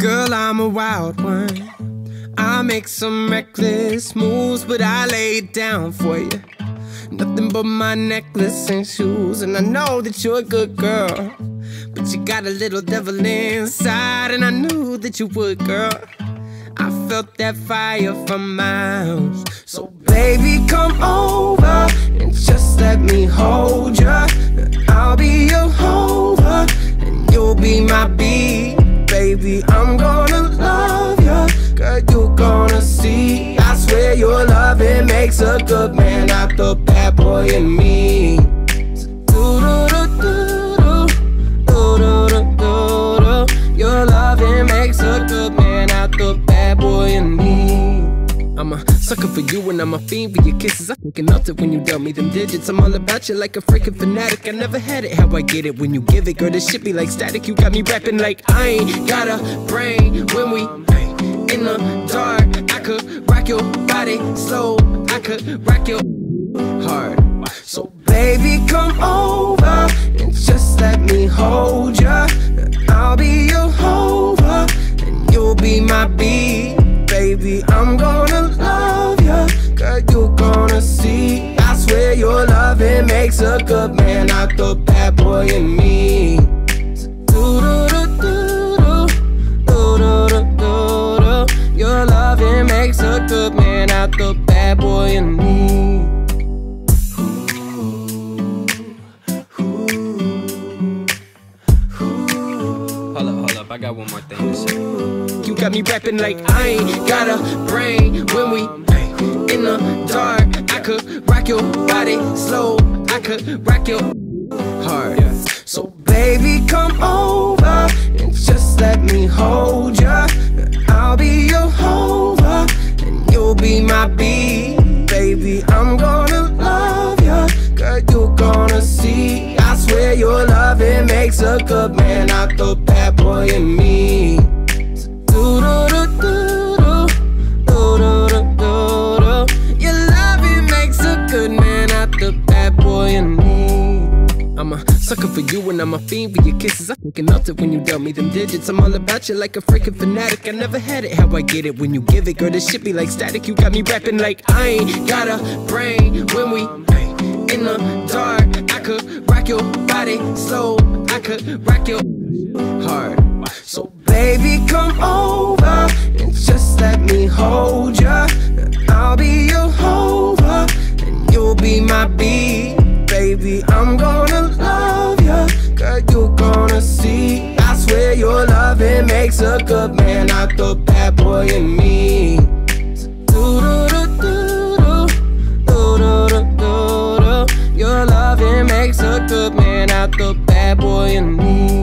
Girl, I'm a wild one. I make some reckless moves, but I lay it down for you. Nothing but my necklace and shoes, and I know that you're a good girl. But you got a little devil inside, and I knew that you would, girl. I felt that fire from miles. So, baby, come over and just let me hold ya. In me. Your loving makes a good man out the bad boy in me. I'm a sucker for you and I'm a fiend for your kisses. I fucking melted when you dealt me them digits. I'm all about you like a freaking fanatic. I never had it, how I get it when you give it. Girl, this shit be like static. You got me rapping like I ain't got a brain when we in the dark. I could rock your body slow. I could rock your hard. So baby, come over and just let me hold ya. I'll be your hover and you'll be my bee. Baby, I'm gonna love ya. Girl, you're gonna see. I swear your loving makes a good man out the bad boy in me. Do-do-do-do-do, do-do-do-do-do. Your loving makes a good man out the bad boy in me. I got one more thing to say. You got me rapping like I ain't got a brain when we in the dark. I could rock your body slow. I could rock your hard. So baby, come over and just let me hold ya. I'll be your hover and you'll be my bee. Baby, I'm gonna love ya. Girl, you're gonna see. I swear your loving makes a good man out the bad boy in me. I'm a sucker for you and I'm a fiend for your kisses. I fucking melted when you dealt me them digits. I'm all about you like a freaking fanatic. I never had it, how I get it when you give it. Girl, this shit be like static. You got me rapping like I ain't got a brain when we in the dark. I could your body slow. I could rock your hard. So baby, come over and just let me hold ya. I'll be your hover and you'll be my bee. Baby, I'm gonna love ya. Girl, you're gonna see. I swear your loving makes a good man out the bad boy in me. the bad boy in me.